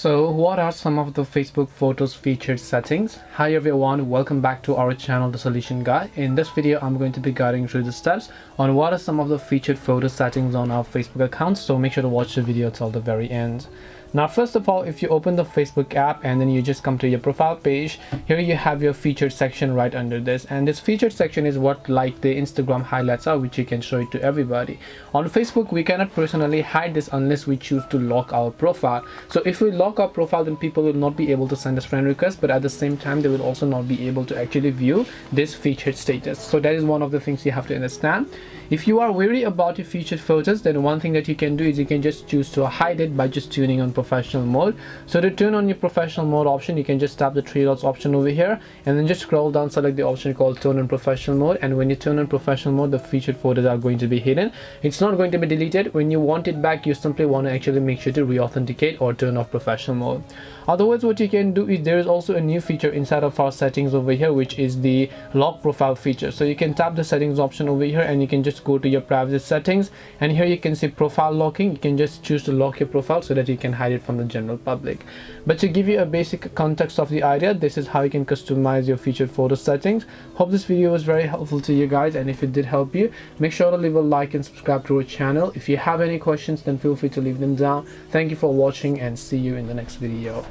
So what are some of the Facebook Photos featured settings? Hi everyone, welcome back to our channel The Solution Guy. In this video, I'm going to be guiding through the steps on what are some of the featured photo settings on our Facebook account. So make sure to watch the video till the very end. Now, first of all, if you open the Facebook app and then you just come to your profile page, here you have your featured section right under this. And this featured section is what like the Instagram highlights are, which you can show it to everybody. On Facebook, we cannot personally hide this unless we choose to lock our profile. So if we lock our profile, then people will not be able to send us friend requests, but at the same time, they will also not be able to actually view this featured status. So that is one of the things you have to understand. If you are worried about your featured photos, then one thing that you can do is you can just choose to hide it by just tuning on professional mode. So to turn on your professional mode option, you can just tap the three dots option over here and then just scroll down, select the option called turn on professional mode. And when you turn on professional mode, the featured photos are going to be hidden. It's not going to be deleted. When you want it back, you simply want to actually make sure to re-authenticate or turn off professional mode. Otherwise, what you can do is there is also a new feature inside of our settings over here, which is the lock profile feature. So you can tap the settings option over here and you can just go to your privacy settings and here you can see profile locking you can just choose to lock your profile so that you can hide it from the general public. But to give you a basic context of the idea this is how you can customize your featured photo settings. Hope this video was very helpful to you guys and if it did help you make sure to leave a like and subscribe to our channel. If you have any questions then feel free to leave them down. Thank you for watching and see you in the next video